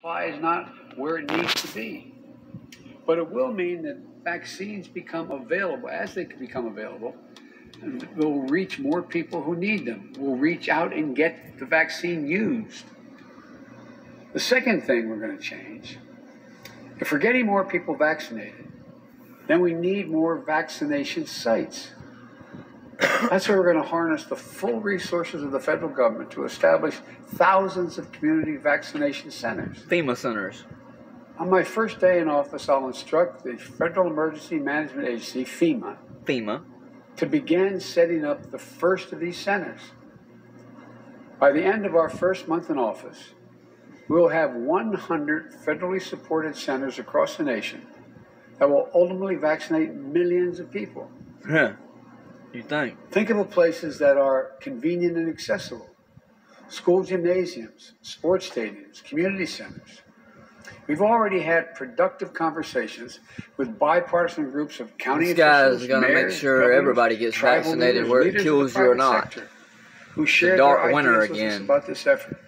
supply is not where it needs to be. But it will mean that vaccines become available, as they become available, and will reach more people who need them. We'll reach out and get the vaccine used. The second thing we're going to change, if we're getting more people vaccinated, then we need more vaccination sites. That's where we're going to harness the full resources of the federal government to establish thousands of community vaccination centers. FEMA centers. On my first day in office, I'll instruct the Federal Emergency Management Agency, FEMA, FEMA. to begin setting up the first of these centers. By the end of our first month in office, we will have 100 federally supported centers across the nation that will ultimately vaccinate millions of people. Huh. You think? Think of the places that are convenient and accessible school gymnasiums, sports stadiums, community centers. We've already had productive conversations with bipartisan groups of county This guy officials, is gonna make mayors, sure everybody gets tribal vaccinated, leaders, whether it leaders of kills the you or private not. sector, Who share dark their winter ideas again. about this effort.